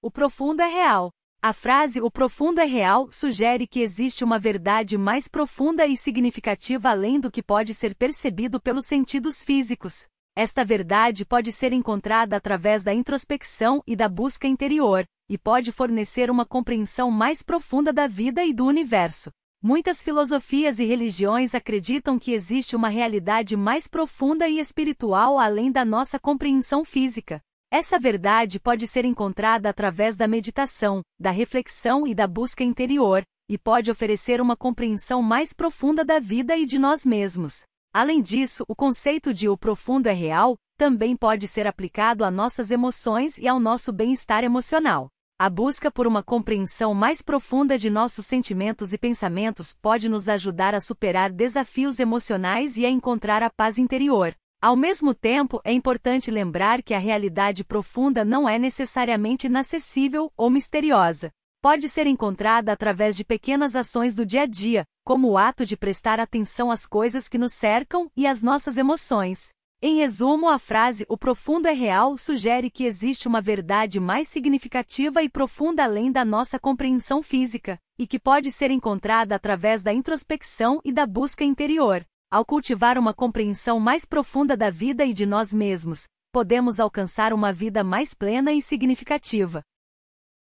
O profundo é real. A frase o profundo é real sugere que existe uma verdade mais profunda e significativa além do que pode ser percebido pelos sentidos físicos. Esta verdade pode ser encontrada através da introspecção e da busca interior, e pode fornecer uma compreensão mais profunda da vida e do universo. Muitas filosofias e religiões acreditam que existe uma realidade mais profunda e espiritual além da nossa compreensão física. Essa verdade pode ser encontrada através da meditação, da reflexão e da busca interior, e pode oferecer uma compreensão mais profunda da vida e de nós mesmos. Além disso, o conceito de o profundo é real também pode ser aplicado a nossas emoções e ao nosso bem-estar emocional. A busca por uma compreensão mais profunda de nossos sentimentos e pensamentos pode nos ajudar a superar desafios emocionais e a encontrar a paz interior. Ao mesmo tempo, é importante lembrar que a realidade profunda não é necessariamente inacessível ou misteriosa. Pode ser encontrada através de pequenas ações do dia a dia, como o ato de prestar atenção às coisas que nos cercam e às nossas emoções. Em resumo, a frase o profundo é real sugere que existe uma verdade mais significativa e profunda além da nossa compreensão física, e que pode ser encontrada através da introspecção e da busca interior. Ao cultivar uma compreensão mais profunda da vida e de nós mesmos, podemos alcançar uma vida mais plena e significativa.